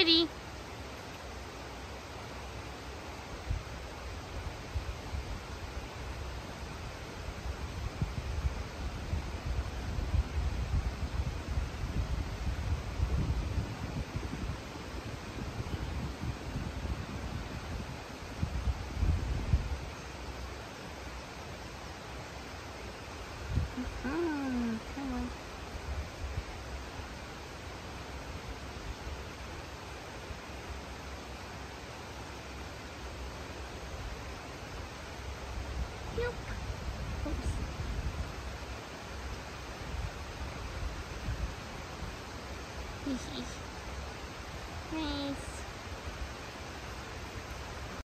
Ready? Mm, Oops. Nice.